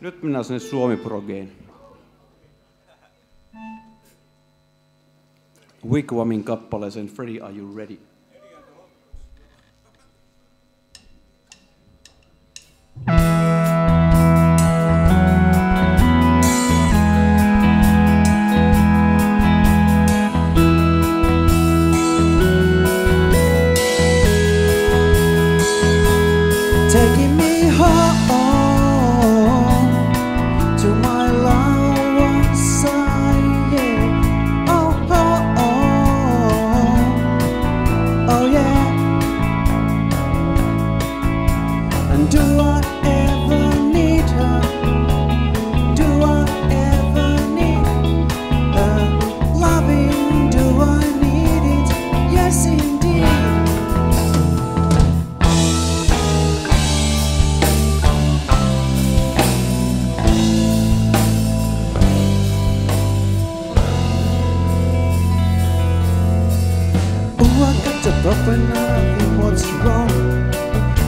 Nyt mennään sinne Suomi-progeen. Wigwamin kappaleeseen Freddy, are you ready? Got a I think what's wrong.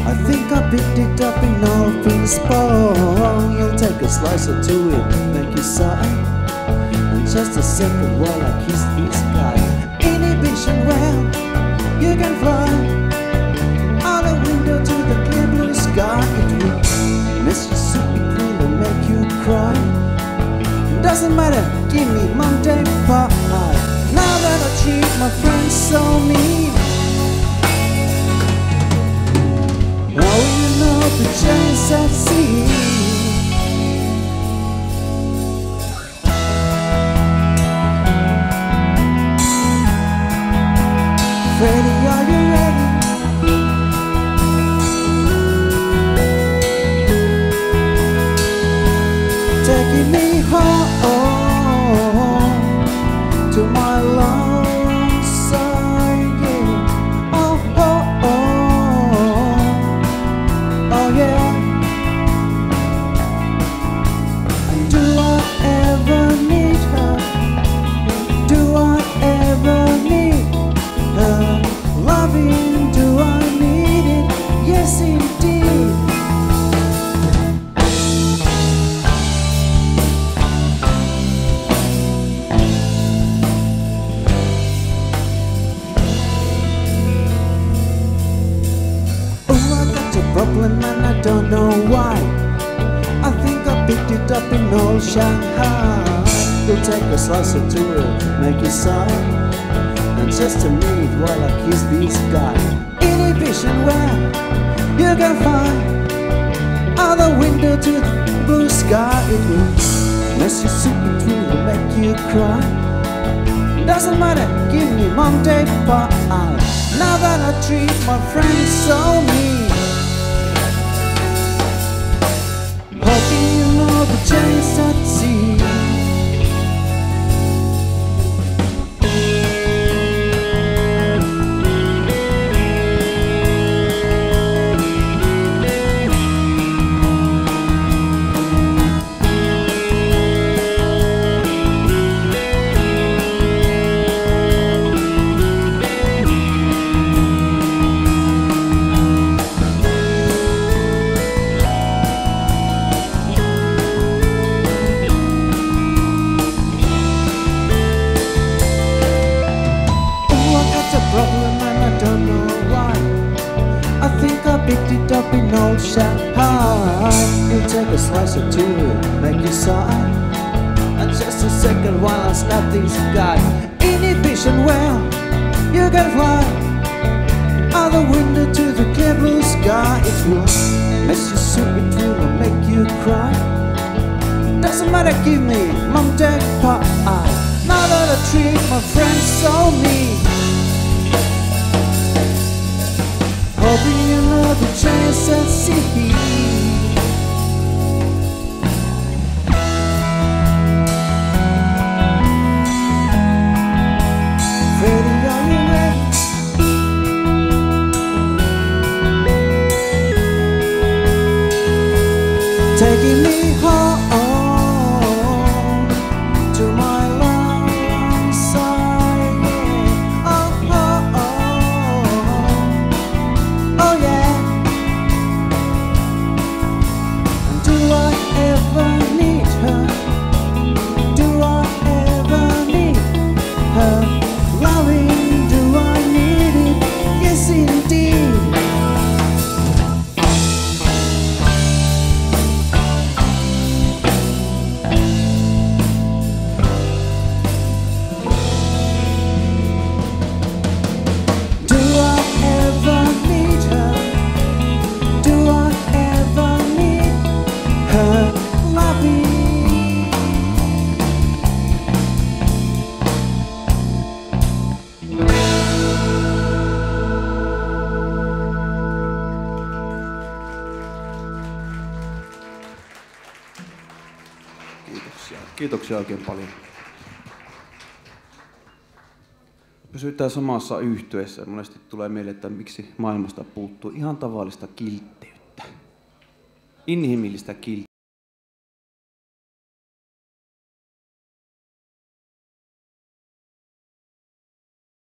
I think I picked it up in all things wrong. You'll take a slice or two, it'll make you sigh. And just a second while I kiss this guy. Inhibition, well, you can fly out a window to the clear blue sky. It will miss you super cool and make you cry. Doesn't matter, give me Monday pie. Now that I treat my friends so mean. The chance at sea. I problem and I don't know why. I think I picked it up in old Shanghai. You'll take a slice two, it'll make you sigh. And just a minute while I kiss this guy. Inhibition where you can find out the window to the blue sky. It will mess you super through and make you cry. Doesn't matter, give me Monday pie. Now that I treat my friends so mean. A slice or two, make you sigh. And just a second while I snap this guy. Inhibition, well, you can fly out the window to the clear blue sky. It will mess you super through and make you cry. Doesn't matter, give me Monday pie. Now that I treat my friends so mean. Hoping the chance at sea. Kiitoksia. Kiitoksia oikein paljon. Pysytään samassa yhtyeessä. Monesti tulee mieleen, että miksi maailmasta puuttuu ihan tavallista kiltteyttä. Inhimillistä kiltteyttä.